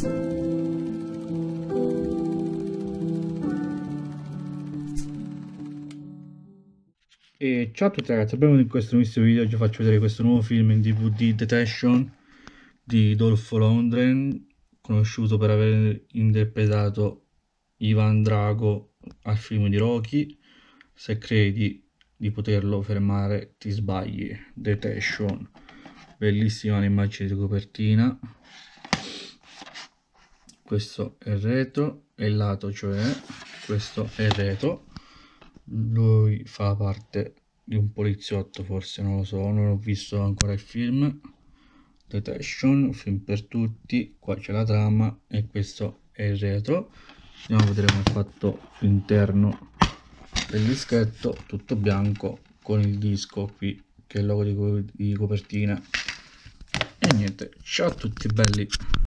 E ciao a tutti ragazzi, benvenuti in questo nuovissimo video, oggi faccio vedere questo nuovo film in DVD Detection di Dolfo Londren, conosciuto per aver interpretato Ivan Drago al film di Rocky, se credi di poterlo fermare ti sbagli, Detection, bellissima l'immagine di copertina, questo è il retro e il lato, cioè questo è il retro. Lui fa parte di un poliziotto forse non lo so non ho visto ancora il film. Detention film per tutti qua c'è la trama e questo è il retro. Andiamo a vedere come è fatto l'interno del dischetto tutto bianco con il disco qui che è il logo di, co di copertina. E niente ciao a tutti belli